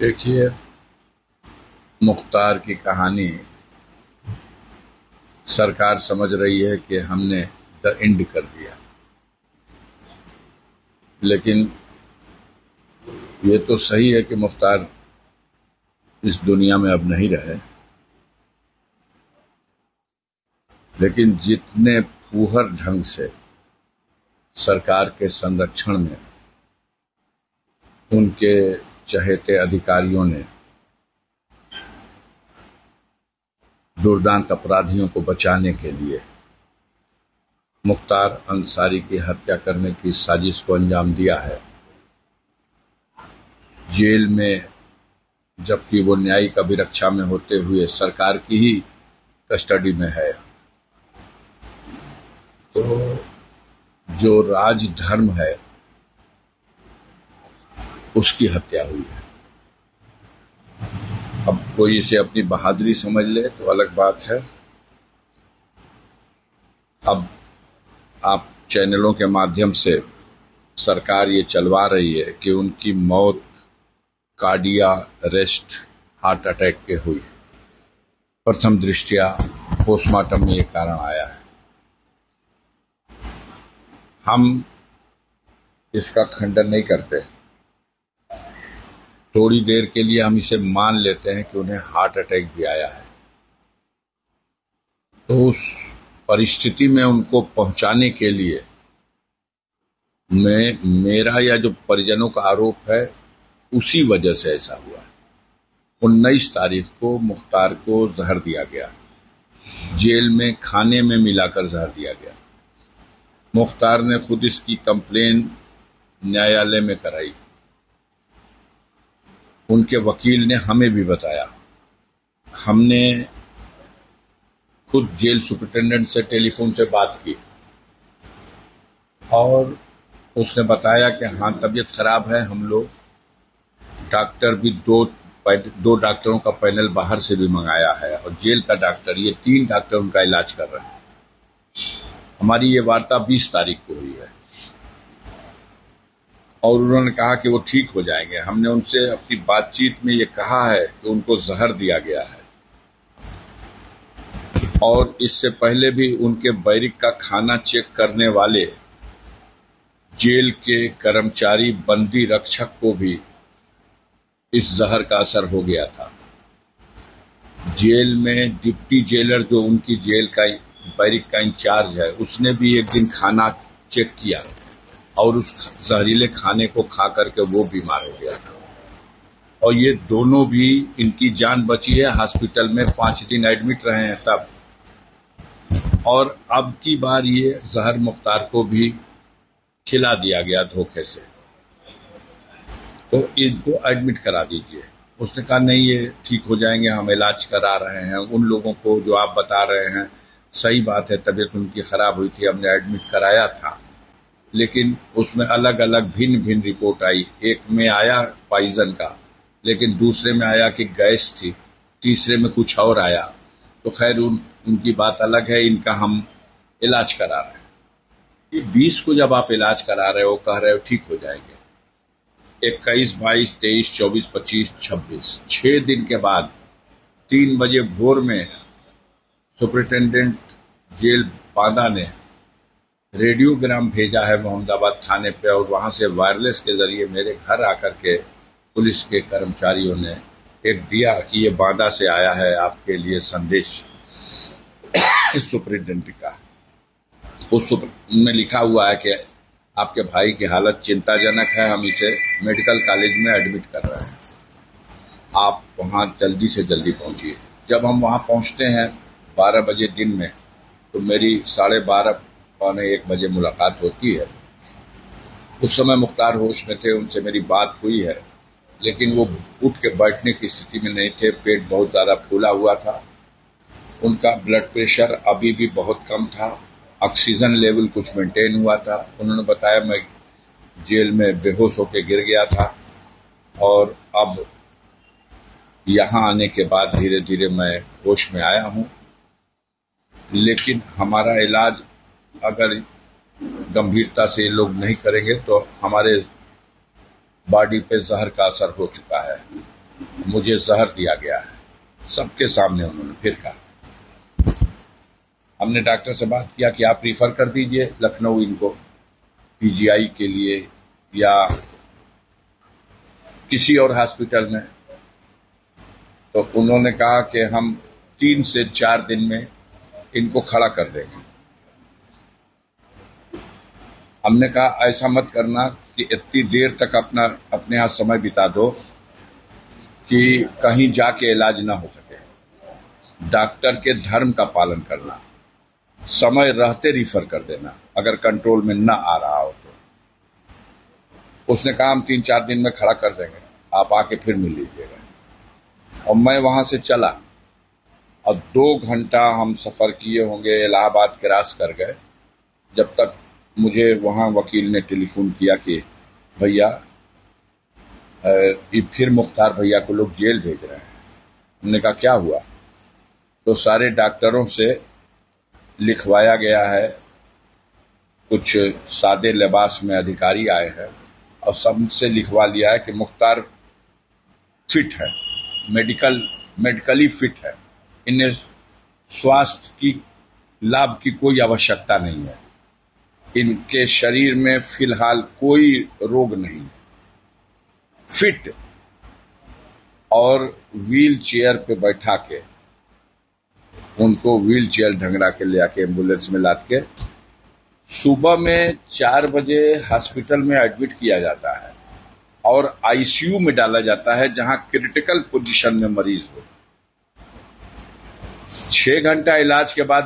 देखिए, मुख्तार की कहानी सरकार समझ रही है कि हमने द एंड कर दिया। लेकिन ये तो सही है कि मुख्तार इस दुनिया में अब नहीं रहे। लेकिन जितने फूहर ढंग से सरकार के संरक्षण में उनके चहेते अधिकारियों ने दुर्दांत अपराधियों को बचाने के लिए मुख्तार अंसारी की हत्या करने की साजिश को अंजाम दिया है। जेल में, जबकि वो न्यायिक अभिरक्षा में होते हुए सरकार की ही कस्टडी में है। तो जो राजधर्म है उसकी हत्या हुई है। अब कोई इसे अपनी बहादुरी समझ ले तो अलग बात है। अब आप चैनलों के माध्यम से सरकार ये चलवा रही है कि उनकी मौत, कार्डिया रेस्ट हार्ट अटैक के हुई प्रथम दृष्टिया पोस्टमार्टम में ये कारण आया है। हम इसका खंडन नहीं करते। थोड़ी देर के लिए हम इसे मान लेते हैं कि उन्हें हार्ट अटैक भी आया है। तो उस परिस्थिति में उनको पहुँचाने के लिए मैं, मेरा या जो परिजनों का आरोप है, उसी वजह से ऐसा हुआ। उन्नीस तारीख को मुख्तार को जहर दिया गया। जेल में, खाने में मिलाकर जहर दिया गया। मुख्तार ने खुद इसकी कंप्लेन न्यायालय में कराई। उनके वकील ने हमें भी बताया। हमने खुद जेल सुपरिटेंडेंट से टेलीफोन से बात की और उसने बताया कि हाँ तबीयत खराब है, हम लोग डॉक्टर भी दो दो डॉक्टरों का पैनल बाहर से भी मंगाया है और जेल का डॉक्टर, ये तीन डॉक्टर उनका इलाज कर रहे हैं। हमारी ये वार्ता 20 तारीख को हुई। और उन्होंने कहा कि वो ठीक हो जाएँगे। हमने उनसे अपनी बातचीत में ये कहा है कि उनको जहर दिया गया है। और इससे पहले भी उनके बैरिक का खाना चेक करने वाले जेल के कर्मचारी, बंदी रक्षक को भी इस जहर का असर हो गया था। जेल में डिप्टी जेलर जो उनकी जेल का बैरिक का इंचार्ज है, उसने भी एक दिन खाना चेक किया। और उस जहरीले खाने को खा करके वो बीमार हो गया था। और ये दोनों भी, इनकी जान बची है, हॉस्पिटल में पाँच दिन एडमिट रहे हैं तब। और अब की बार ये जहर मुख्तार को भी खिला दिया गया धोखे से। तो इनको एडमिट करा दीजिए। उसने कहा, नहीं, ये ठीक हो जाएँगे, हम इलाज करा रहे हैं। उन लोगों को जो आप बता रहे हैं, सही बात है, तबीयत उनकी खराब हुई थी, हमने एडमिट कराया था। लेकिन उसमें अलग अलग भिन्न भिन्न रिपोर्ट आई। एक में आया पाइजन का लेकिन दूसरे में आया कि गैस थी। तीसरे में कुछ और आया। तो खैर उन, उनकी बात अलग है इनका हम इलाज करा रहे हैं। ये बीस को जब आप इलाज करा रहे हो कह रहे हो ठीक हो जाएँगे। इक्कीस बाईस तेईस चौबीस पच्चीस छब्बीस। छह दिन के बाद तीन बजे भोर में सुपरिटेंडेंट जेल पादा ने रेडियोग्राम भेजा है मोहम्मदाबाद थाने पे और वहाँ से वायरलेस के ज़रिए मेरे घर आकर के पुलिस के कर्मचारियों ने एक दिया कि ये बांदा से आया है आपके लिए संदेश। इस सुप्रिंटेंडेंट का। उस में लिखा हुआ है कि आपके भाई की हालत चिंताजनक है, हम इसे मेडिकल कॉलेज में एडमिट कर रहे हैं। आप वहाँ जल्दी से जल्दी पहुंचिए। जब हम वहाँ पहुँचते हैं बारह बजे दिन में तो मेरी साढ़े बारह पौने एक बजे मुलाकात होती है। उस समय मुख्तार होश में थे, उनसे मेरी बात हुई है। लेकिन वो उठ के बैठने की स्थिति में नहीं थे, पेट बहुत ज़्यादा फूला हुआ था। उनका ब्लड प्रेशर अभी भी बहुत कम था। ऑक्सीजन लेवल कुछ मेंटेन हुआ था। उन्होंने बताया, मैं जेल में बेहोश होकर गिर गया था। और अब यहाँ आने के बाद धीरे धीरे मैं होश में आया हूँ। लेकिन हमारा इलाज अगर गंभीरता से लोग नहीं करेंगे तो हमारे बॉडी पे जहर का असर हो चुका है। मुझे जहर दिया गया है। सबके सामने उन्होंने फिर कहा। हमने डॉक्टर से बात किया कि आप रिफर कर दीजिए लखनऊ इनको पीजीआई के लिए या किसी और हॉस्पिटल में। तो उन्होंने कहा कि हम तीन से चार दिन में इनको खड़ा कर देंगे। हमने कहा, ऐसा मत करना कि इतनी देर तक अपना, अपने यहाँ समय बिता दो कि कहीं जाके इलाज ना हो सके। डॉक्टर के धर्म का पालन करना, समय रहते रिफर कर देना, अगर कंट्रोल में ना आ रहा हो तो। उसने कहा, हम तीन चार दिन में खड़ा कर देंगे, आप आके फिर मिल लीजिएगा। और मैं वहाँ से चला। और दो घंटा हम सफ़र किए होंगे, इलाहाबाद क्रॉस कर गए, जब तक मुझे वहाँ वकील ने टेलीफोन किया कि, भैया फिर मुख्तार भैया को लोग जेल भेज रहे हैं। हमने कहा, क्या हुआ? तो सारे डॉक्टरों से लिखवाया गया है, कुछ सादे लिबास में अधिकारी आए हैं और सबसे लिखवा लिया है कि मुख्तार फिट है, मेडिकल, मेडिकली फिट है। इन्हें स्वास्थ्य की, लाभ की कोई आवश्यकता नहीं है। इनके शरीर में फ़िलहाल कोई रोग नहीं है। फिट और व्हील चेयर पे बैठा के, उनको व्हील चेयर ढंगरा के ले आके एंबुलेंस में लाद के, सुबह में चार बजे हॉस्पिटल में एडमिट किया जाता है और आईसीयू में डाला जाता है जहाँ क्रिटिकल पोजीशन में मरीज़ हो। छह घंटा इलाज के बाद